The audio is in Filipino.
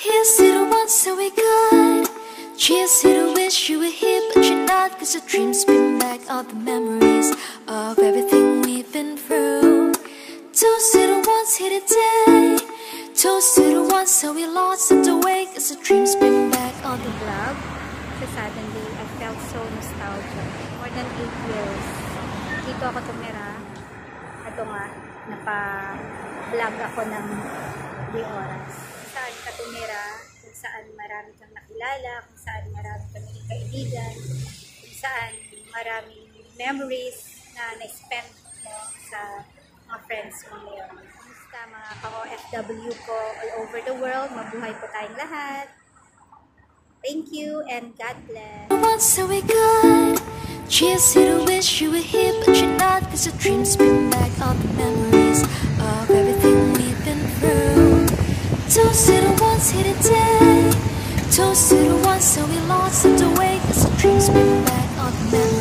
Here's to the ones that we got. Cheers to the wish you were here, but you're not. Cause the dreams bring back all the memories of everything we've been through. Toast to the ones here today. Toast to the ones that we lost in the way. Cause the dreams bring back all the vlog. So suddenly, I felt so nostalgic. More than 8 years. Dito ako tumira. Ito nga, napa-vlog ako ng di oras. Saan ka tumira, kung saan marami kang nakilala, kung saan marami kang naging kaibigan, kung saan maraming memories na na-spend mo sa mga friends mo ngayon. Kumusta mga ka-OFW ko all over the world? Mabuhay po tayong lahat. Thank you and God bless. Ones that we got. Cheers to wish you were here, but you're not. Cause the dreams bring back all the memories of Toast to the ones here today. Toast to the ones that we lost in the way. Cause the dreams bring back all the memories,